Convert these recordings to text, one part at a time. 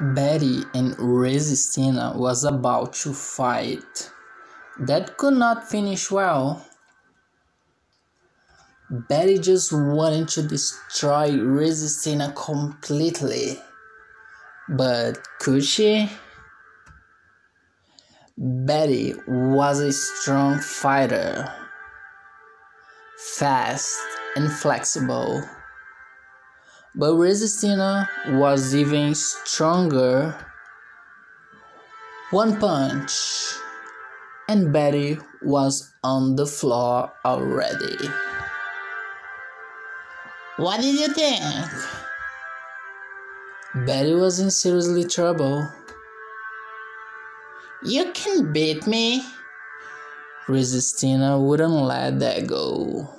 Betty and Resistina was about to fight. That could not finish well. Betty just wanted to destroy Resistina completely. But could she? Betty was a strong fighter, fast and flexible. But Resistina was even stronger. One punch, and Betty was on the floor already. What did you think? Betty was in seriously trouble. You can beat me. Resistina wouldn't let that go.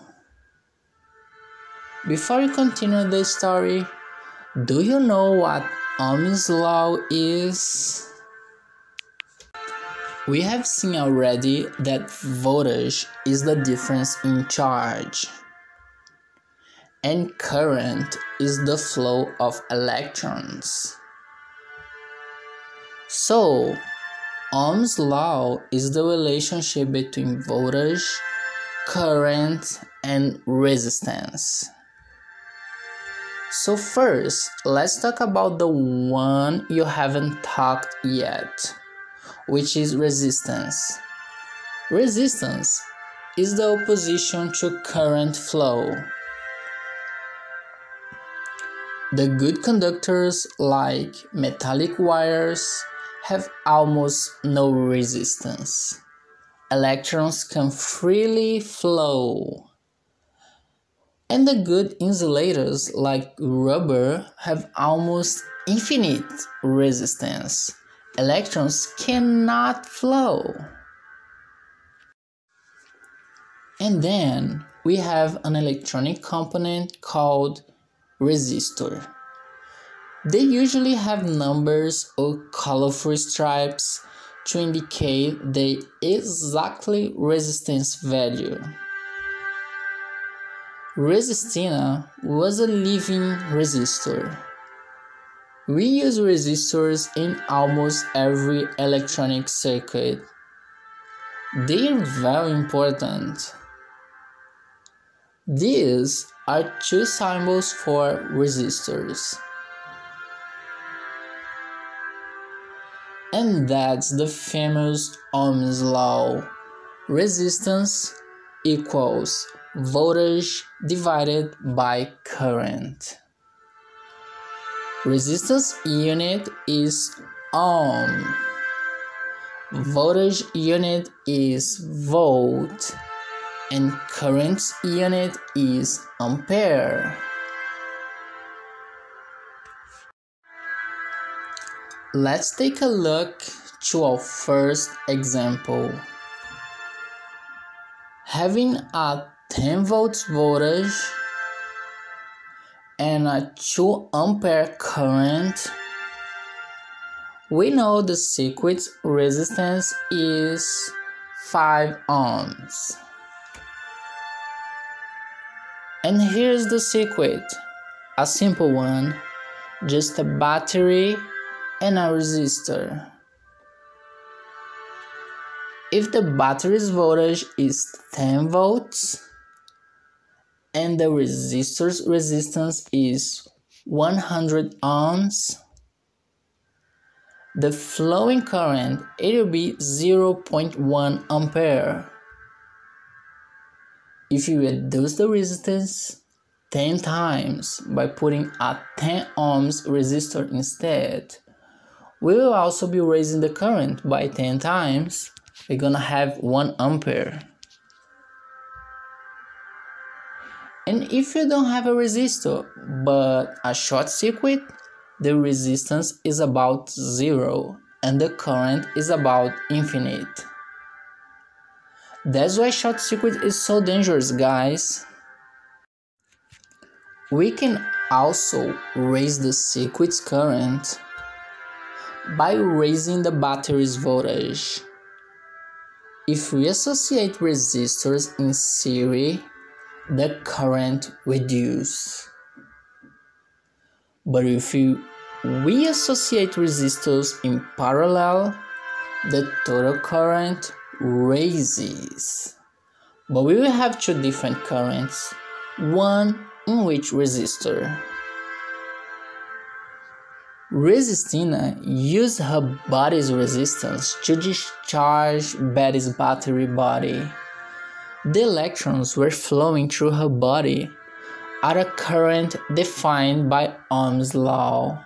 Before we continue the story, do you know what Ohm's law is? We have seen already that voltage is the difference in charge, and current is the flow of electrons. So, Ohm's law is the relationship between voltage, current, and resistance. So, first, let's talk about the one you haven't talked yet, which is resistance. Resistance is the opposition to current flow. The good conductors, like metallic wires, have almost no resistance. Electrons can freely flow. And the good insulators like rubber have almost infinite resistance. Electrons cannot flow. And then we have an electronic component called resistor. They usually have numbers or colorful stripes to indicate the exactly resistance value. Resistina was a living resistor. We use resistors in almost every electronic circuit. They are very important. These are two symbols for resistors. And that's the famous Ohm's law. Resistance equals voltage divided by current. Resistance unit is ohm. Voltage unit is volt. And current unit is ampere. Let's take a look to our first example. Having a 10 volts voltage and a 2 ampere current, we know the circuit's resistance is 5 ohms. And here's the circuit, a simple one, just a battery and a resistor. If the battery's voltage is 10 volts and the resistor's resistance is 100 ohms, the flowing current it will be 0.1 ampere. If you reduce the resistance 10 times by putting a 10 ohms resistor instead, we will also be raising the current by 10 times. We're gonna have 1 ampere. And if you don't have a resistor but a short circuit, the resistance is about zero and the current is about infinite. That's why short circuit is so dangerous, guys. We can also raise the circuit's current by raising the battery's voltage. If we associate resistors in series, the current reduces. But if we associate resistors in parallel, the total current raises. But we will have two different currents, one in which resistor. Resistina used her body's resistance to discharge Betty's battery body. The electrons were flowing through her body at a current defined by Ohm's law.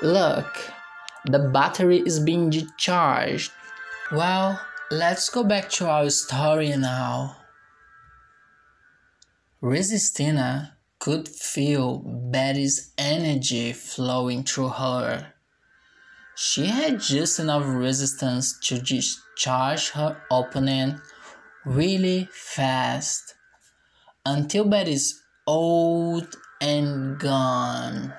Look, the battery is being discharged. Well, let's go back to our story now. Resistina could feel Betty's energy flowing through her. She had just enough resistance to discharge her opponent really fast until Betty's old and gone.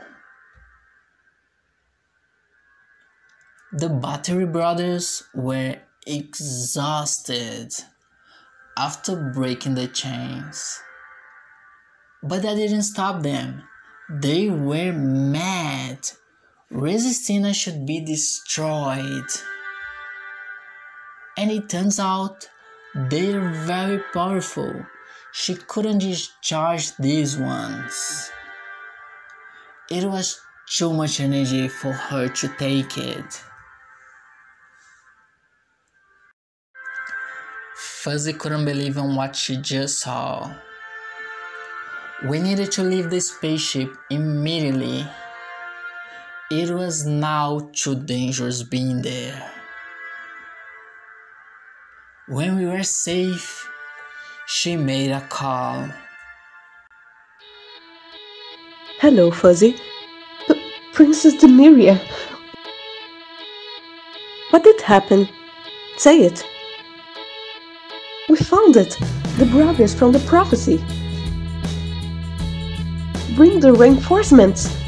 The Battery brothers were exhausted after breaking the chains. But that didn't stop them. They were mad. Resistina should be destroyed. And it turns out they're very powerful. She couldn't discharge these ones. It was too much energy for her to take it. Fuzzy couldn't believe in what she just saw. We needed to leave the spaceship immediately. It was now too dangerous being there. When we were safe, she made a call. Hello, Fuzzy. P Princess Demiria. What did happen? Say it. We found it! The brothers from the prophecy! Bring the reinforcements!